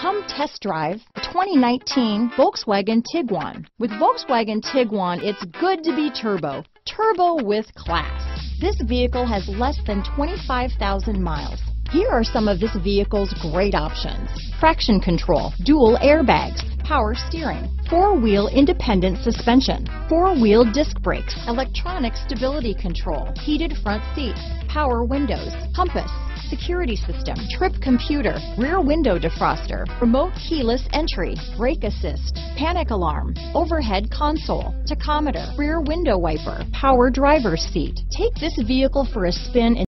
Come test drive 2019 Volkswagen Tiguan. With Volkswagen Tiguan, it's good to be turbo. Turbo with class. This vehicle has less than 25,000 miles. Here are some of this vehicle's great options. Traction control, dual airbags, power steering, four-wheel independent suspension, four-wheel disc brakes, electronic stability control, heated front seats, power windows, compass, security system, trip computer, rear window defroster, remote keyless entry, brake assist, panic alarm, overhead console, tachometer, rear window wiper, power driver's seat. Take this vehicle for a spin